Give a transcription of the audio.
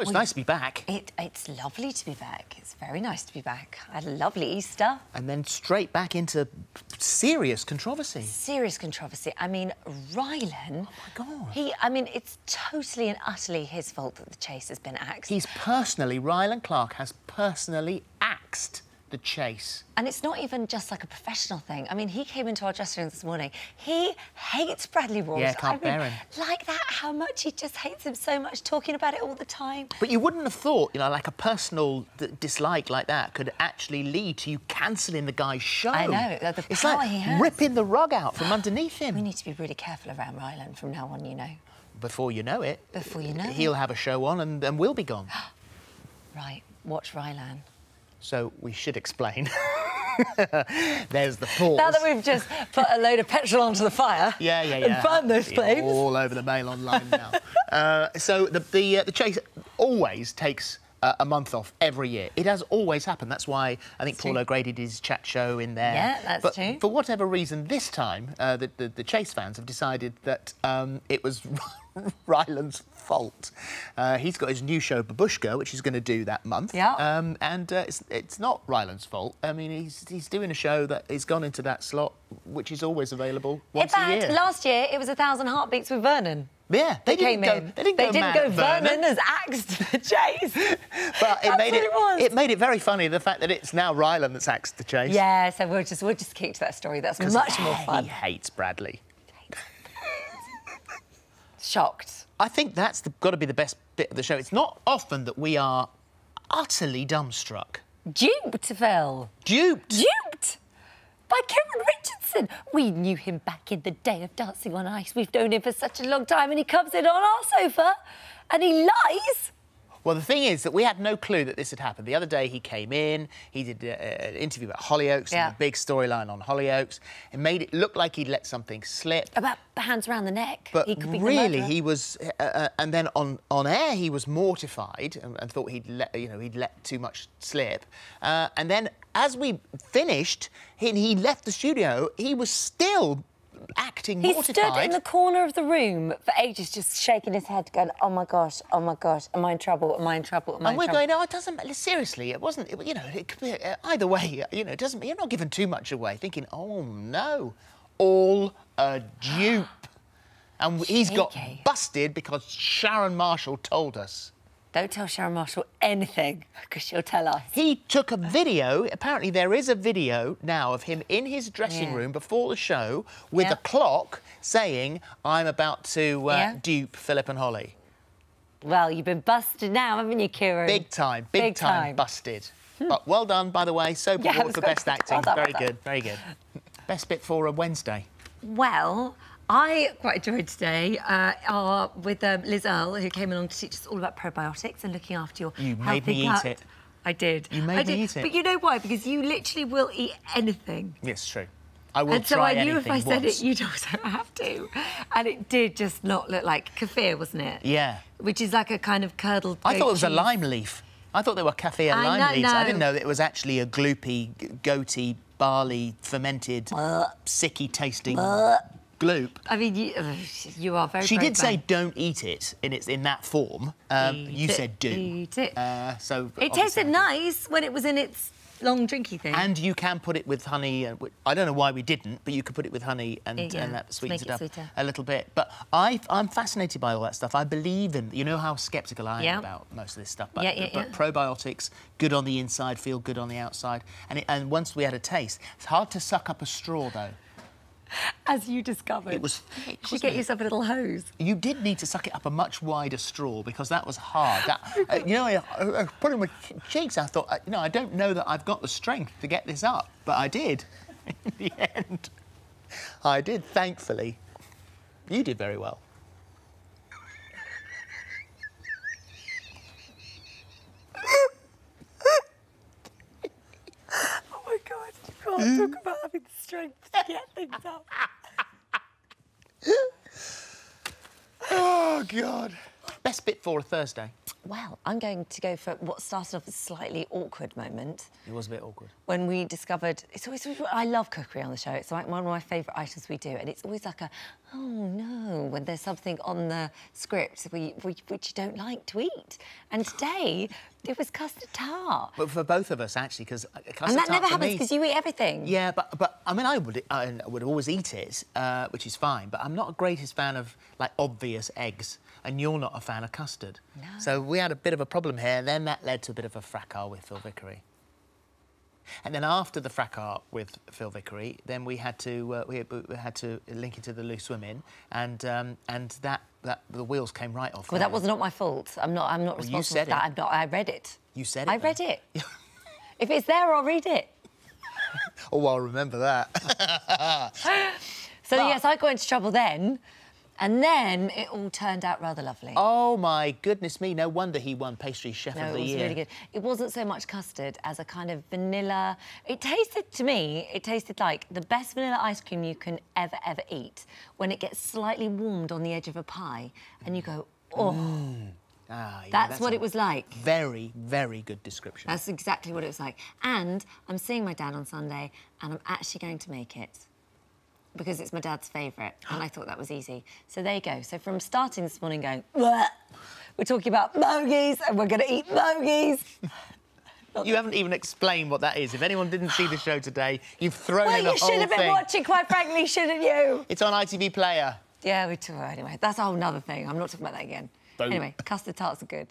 Well, it's nice to be back. It, it's lovely to be back. It's very nice to be back. I had a lovely Easter. And then straight back into serious controversy. Serious controversy. I mean, Rylan. Oh my God. He. I mean, it's totally and utterly his fault that the chase has been axed. He's personally, Rylan Clark has personally axed the chase. And it's not even just like a professional thing. I mean, he came into our dressing room this morning. He hates Bradley Walsh. Yeah, can't I mean, him. Like that, how much he just hates him so much, talking about it all the time. But you wouldn't have thought, you know, like a personal d- dislike like that could actually lead to you cancelling the guy's show. I know, the- it's like he has. ripping the rug out from underneath him. We need to be really careful around Rylan from now on, you know. Before you know it, Before you know it. he'll have a show on and, and we'll be gone. Right, watch Rylan. So we should explain. There's the pause. Now that we've just put a load of petrol onto the fire Yeah, yeah, yeah. and burned those flames. All over the Mail Online now. uh, so the the, uh, the chase always takes. Uh, a month off every year. It has always happened. That's why I think That's Paul true. O'Grady did his chat show in there. Yeah, that's but true. For whatever reason, this time uh, the, the the Chase fans have decided that um, it was Rylan's fault. Uh, he's got his new show Babushka, which he's going to do that month. Yeah. Um, and uh, it's it's not Rylan's fault. I mean, he's he's doing a show that has gone into that slot, which is always available In once a fact, year. last year it was a thousand heartbeats with Vernon. Yeah, they They didn't came go. in. They didn't go. mad go Vernon, Vernon as axed the chase. but it made it. it. It made it very funny the fact that it's now Rylan that's axed the chase. yeah, so we'll just we'll just keep to that story. That's much more fun. He hates Bradley. Shocked. I think that's the, got to be the best bit of the show. It's not often that we are utterly dumbstruck, Duped, Phil. duped. Duped by Kieron Richardson. We knew him back in the day of Dancing on Ice. We've known him for such a long time, and he comes in on our sofa and he lies. Well, the thing is that we had no clue that this had happened. The other day he came in, he did uh, an interview about Hollyoaks Yeah. and the big storyline on Hollyoaks. It made it look like he'd let something slip. About the hands around the neck. But he could be the really, he was, uh, uh, and then on, on air he was mortified and, and thought he'd let you know he'd let too much slip. Uh, and then as we finished, he, he left the studio. He was still acting He mortified. stood in the corner of the room for ages, just shaking his head, going, "Oh my gosh, oh my gosh, am I in trouble? Am I in trouble? Am I and we're trouble?" going, no, it doesn't matter. Seriously, it wasn't, it, you know, it could be, uh, either way, you know, it doesn't, you're not giving too much away, thinking, oh no, all a dupe. And he's got busted because Sharon Marshall told us. Don't tell Sharon Marshall anything, because she'll tell us. He took a video. Apparently, there is a video now of him in his dressing Yeah. room before the show with Yeah. a clock saying, I'm about to uh, Yeah. dupe Phillip and Holly. Well, you've been busted now, haven't you, Kieron? Big time, big, Big time, time. busted. But well done, by the way. Soap Yeah, Award for. Best Acting. Well done, very well good, very good. Best bit for a Wednesday. Well, I quite enjoyed today uh, our, with um, Liz Earle, who came along to teach us all about probiotics and looking after your You made me eat gut. it. I did. You made I me eat it. But you know why? Because you literally will eat anything. Yes, true. I will and so I knew if I said it, you'd also have to. And it did just not look like kefir, wasn't it? Yeah. Which is like a kind of curdled. I thought it was a lime leaf. I thought they were kaffir lime know- leaves. I didn't know that it was actually a gloopy, goaty, barley, fermented, sicky tasting gloop. I mean, you, you are very. She did say don't eat it in its in that form. Um, you it, said do. eat it. Uh, so It tasted nice when it was in its long drinky thing. And you can put it with honey. And I don't know why we didn't, but you could put it with honey and, go, and that sweetens it it up sweeter. a little bit. But I, I'm fascinated by all that stuff. I believe in. You know how sceptical I am Yeah. about most of this stuff. But, Yeah, yeah, but yeah. probiotics, good on the inside, feel good on the outside. And, it, and once we had a taste, it's hard to suck up a straw though. As you discovered. It was thick. You should get it? yourself a little hose. You did need to suck it up a much wider straw because that was hard. That, uh, you know, I, I put in my cheeks. I thought, uh, you know, I don't know that I've got the strength to get this up, but I did. In the end, I did. Thankfully, you did very well. God, you can't talk about having the strength to get things up. Oh God! Best bit for a Thursday. Well, I'm going to go for what started off as a slightly awkward moment It was a bit awkward. when we discovered. It's always. I love cookery on the show. It's like one of my favourite items we do, and it's always like a. oh no, when there's something on the script we, we, which you don't like to eat. And today it was custard tart. But for both of us, actually, because And that never happens because you eat everything. Yeah, but but I mean, I would I would always eat it, uh, which is fine. But I'm not a greatest fan of like obvious eggs, and you're not a fan of custard. No. So we had a bit of a problem here, and then that led to a bit of a fracas with Phil Vickery. And then after the fracas with Phil Vickery, then we had to uh, we, we had to link into the loose women, and um, and that that the wheels came right off. Well, there. that was not my fault. I'm not. I'm not Well, you responsible said for that. it. I'm not. I read it. You said it. I though. read it. if it's there, I'll read it. Oh, I'll remember that. So But- yes, I got into trouble then, and then it all turned out rather lovely. oh my goodness me! No wonder he won pastry chef No, of it the was year. really good. It wasn't so much custard as a kind of vanilla. It tasted to me, it tasted like the best vanilla ice cream you can ever, ever eat when it gets slightly warmed on the edge of a pie and you go, oh, Ah, yeah, that's, what it was like. Very, very good description. That's exactly what it was like. And I'm seeing my dad on Sunday and I'm actually going to make it because it's my dad's favourite and I thought that was easy. So there you go. So from starting this morning going, "Bleh," we're talking about mogies and we're going to eat mogies. You haven't even explained what that is. If anyone didn't see the show today, you've thrown Well, in a you should have been thing. watching, quite frankly, shouldn't you? It's on ITV Player. Yeah, we took Anyway, that's a whole nother thing. I'm not talking about that again. Boom. Anyway, custard tarts are good.